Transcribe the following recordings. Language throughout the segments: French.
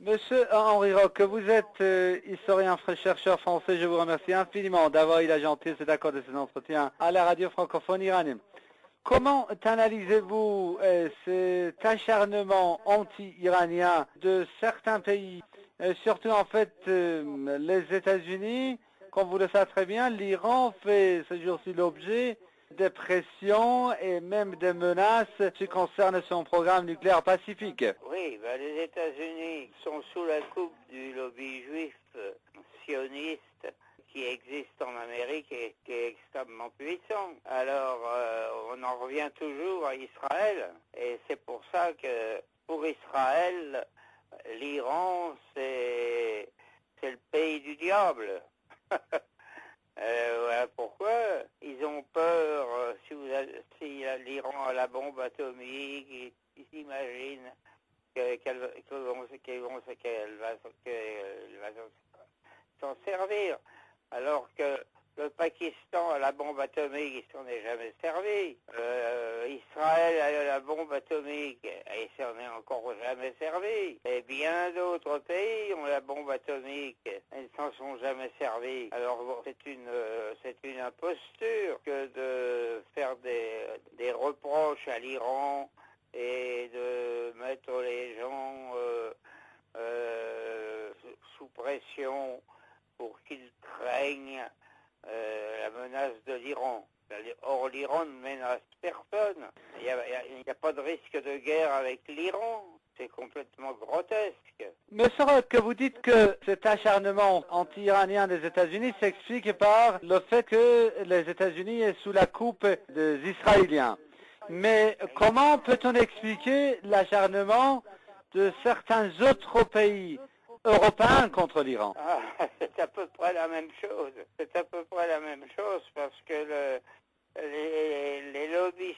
Monsieur Henri Roque, vous êtes euh, historien, chercheur français. Je vous remercie infiniment d'avoir eu la gentillesse d'accorder cet entretien à la radio francophone iranienne. Comment analysez-vous euh, cet acharnement anti-iranien de certains pays, euh, surtout en fait les États-Unis? Comme vous le savez très bien, l'Iran fait ce jour-ci l'objet des pressions et même des menaces qui concernent son programme nucléaire pacifique. Oui, ben, les États-Unis sont sous la coupe du lobby juif sioniste qui existe en Amérique et qui est extrêmement puissant. Alors, euh, on en revient toujours à Israël. Et c'est pour ça que pour Israël, l'Iran, c'est le pays du diable. Euh, voilà pourquoi ils ont peur, euh, si, vous si l'Iran a la bombe atomique, ils s'imaginent qu'elle va s'en servir. Alors que le Pakistan a la bombe atomique, il s'en est jamais servi. Euh, Israël a la bombe atomique, et s'en est encore jamais servi. Et bien d'autres pays ont la bombe atomique, et ne s'en sont jamais servis. Alors c'est une, euh, c'est une imposture que de faire des à l'Iran et de mettre les gens euh, sous pression pour qu'ils craignent euh, la menace de l'Iran. Or, l'Iran ne menace personne. Il n'y a, pas de risque de guerre avec l'Iran. C'est complètement grotesque. Mais que vous dites que cet acharnement anti-iranien des États-Unis s'explique par le fait que les États-Unis sont sous la coupe des Israéliens. Mais comment peut-on expliquer l'acharnement de certains autres pays européen contre l'Iran? Ah, c'est à peu près la même chose. C'est à peu près la même chose parce que le, les, les, lobbies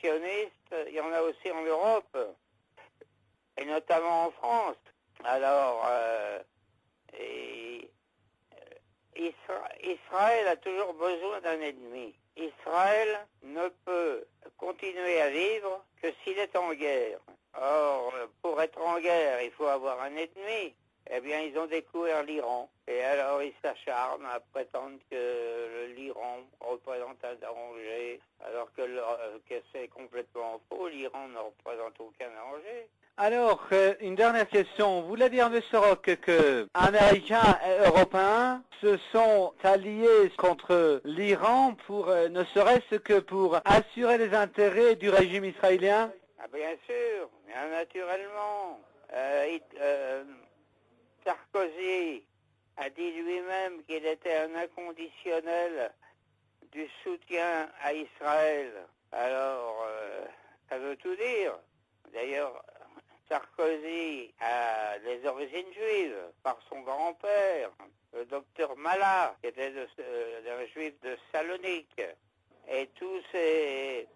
sionistes, il y en a aussi en Europe, et notamment en France. Alors, euh, et, Israël a toujours besoin d'un ennemi. Israël ne peut continuer à vivre que s'il est en guerre. Or, pour être en guerre, il faut avoir un ennemi. Eh bien, ils ont découvert l'Iran. Et alors, ils s'acharnent à prétendre que l'Iran représente un danger, alors que, que c'est complètement faux. L'Iran ne représente aucun danger. Alors, euh, une dernière question. Vous voulez dire, M. Rock, que Américains et Européens se sont alliés contre l'Iran pour, euh, ne serait-ce que pour assurer les intérêts du régime israélien? Ah, Bien sûr, bien naturellement. Euh, Sarkozy a dit lui-même qu'il était un inconditionnel soutien à Israël. Alors, ça veut tout dire. D'ailleurs, Sarkozy a des origines juives par son grand-père, le docteur Malat, qui était euh, un juif de Salonique. Et tous ces,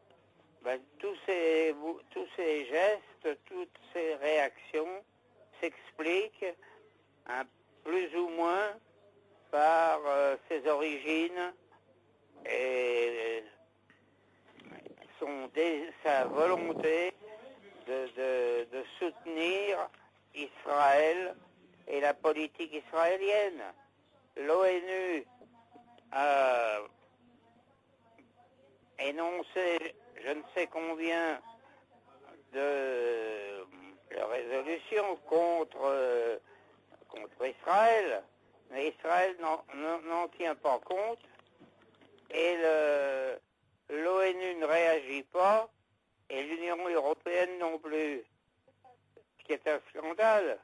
ben, tous ces, tous ces gestes, toutes ces réactions s'expliquent plus ou moins par euh, ses origines et son, sa de, soutenir Israël et la politique israélienne. L'ONU a énoncé je ne sais combien de, résolutions contre, contre Israël, mais Israël n'en tient pas compte et l'ONU ne réagit pas et l'Union européenne non plus, ce qui est un scandale.